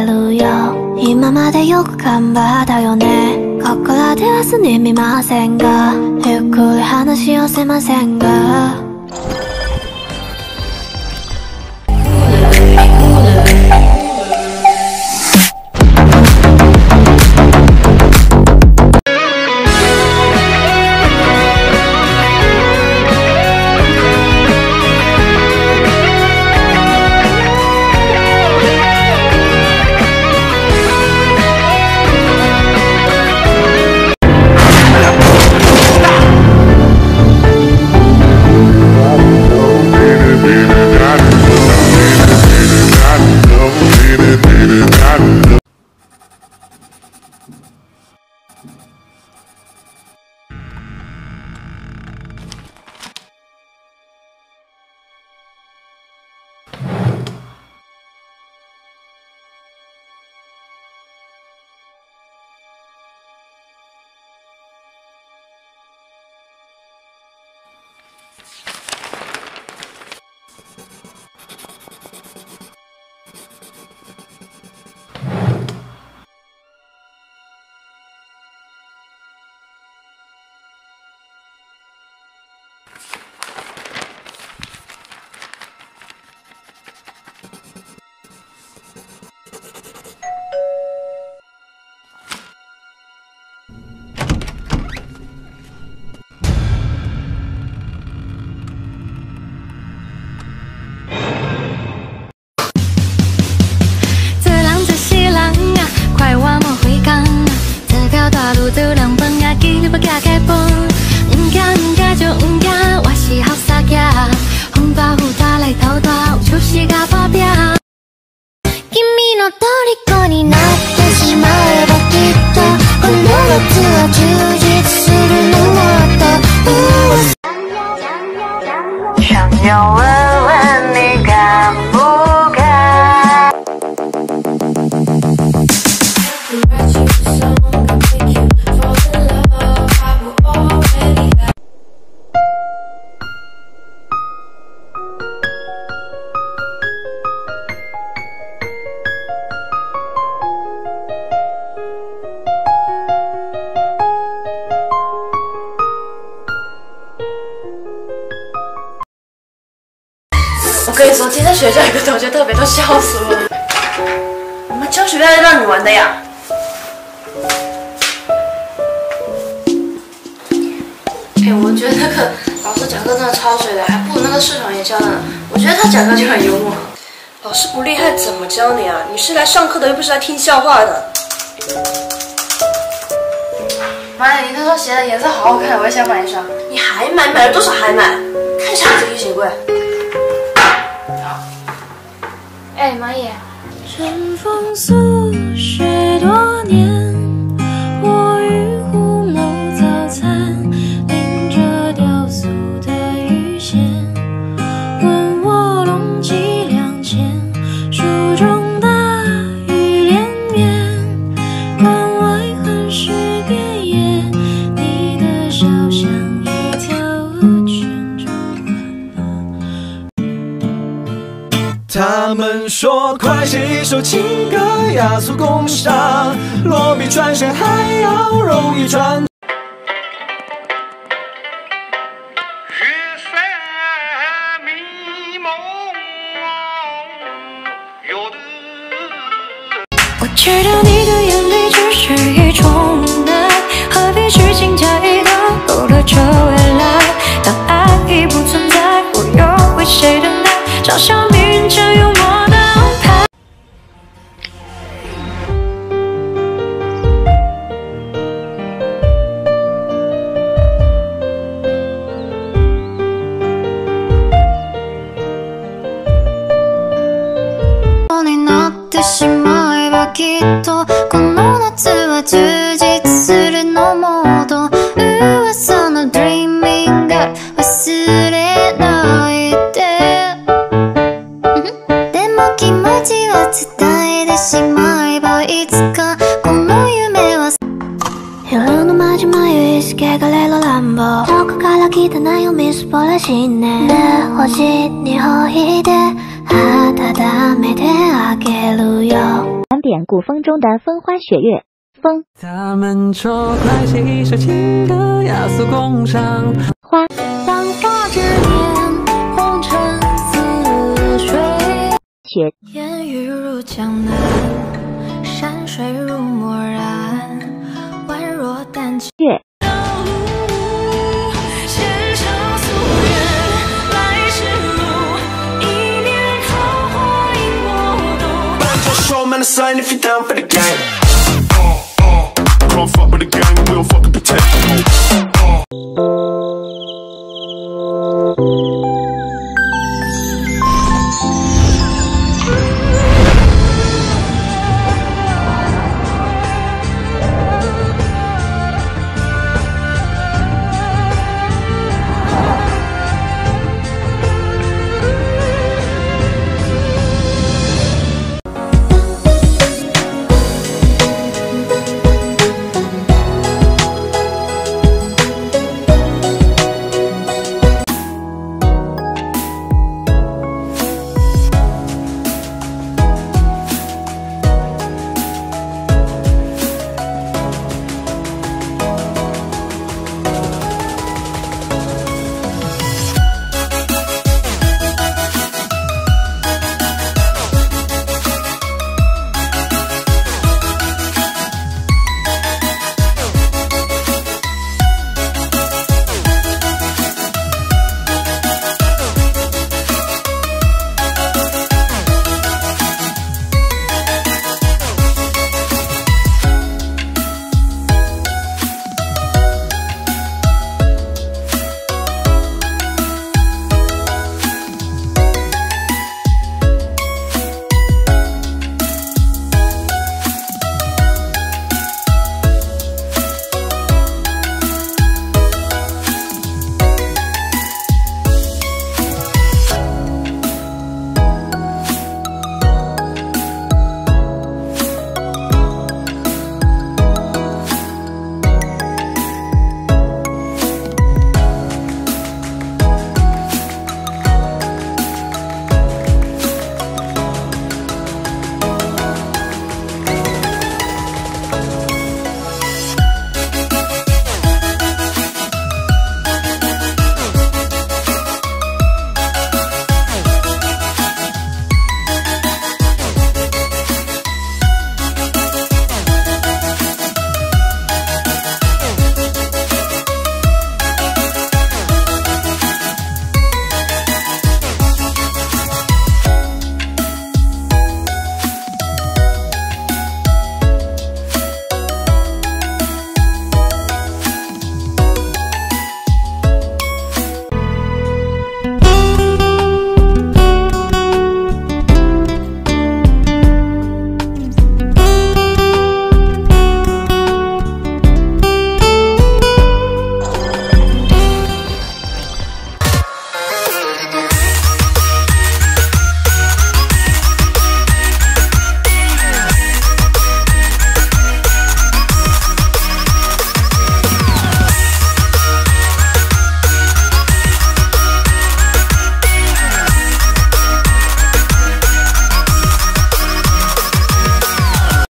るよ。今までよく頑張ったよね。ここらで明日に見ませんが。ゆっくり話をせませんが。money now. 我今天学校有个同学特别逗笑死我了。我们教学要让你玩的呀。哎，我觉得那个老师讲课真的超水的，还不如那个市场营销的呢。我觉得他讲课就很幽默。老师不厉害怎么教你啊？你是来上课的，又不是来听笑话的。妈呀，你那双鞋的颜色好好看，我也想买一双。你还买？买了多少还买？看一下这个鞋柜。哎，马野，尘封宿舍多说快写一首情歌，雅俗共赏，落笔转身还要容易传。星にほいで温めてあげるよ 典古风中的风花雪月。风他们说快携手情歌雅俗共赏。花繁华之年，红尘似水。雪烟雨如江南，山水如墨染，宛若丹青。月 Man a sign if you're down for the gang. Uh, uh, can't fuck with the gang, we'll fucking protect. Uh, uh.